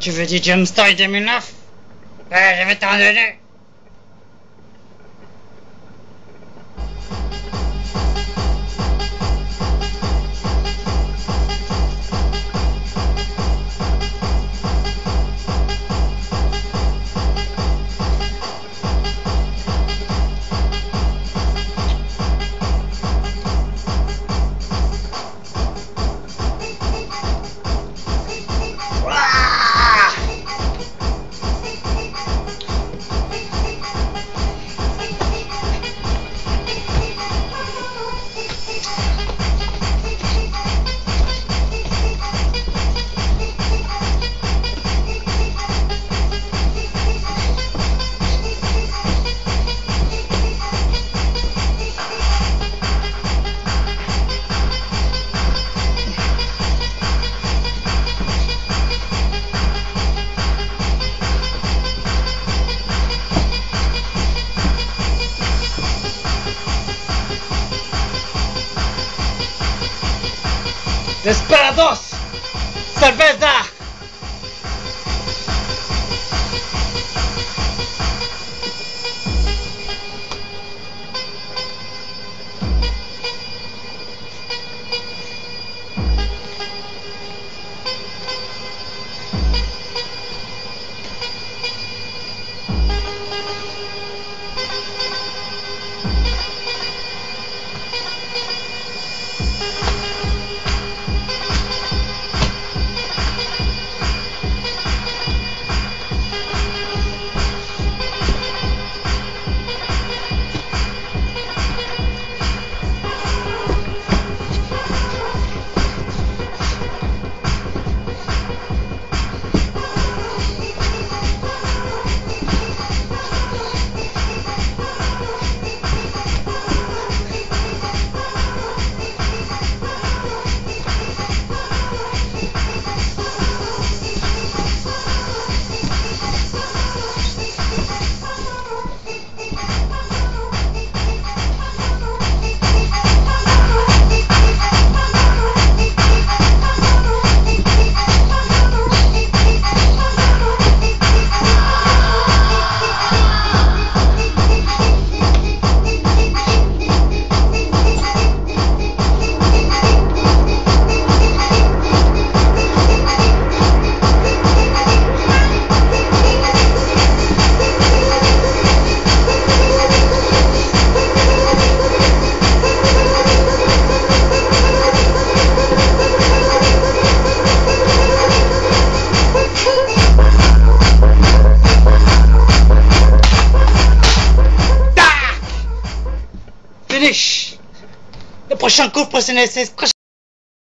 Tu veux du Jump Story 2009 Ouais, je vais t'en donner. Desperados! Cerveza! Au champ, coupe, parce que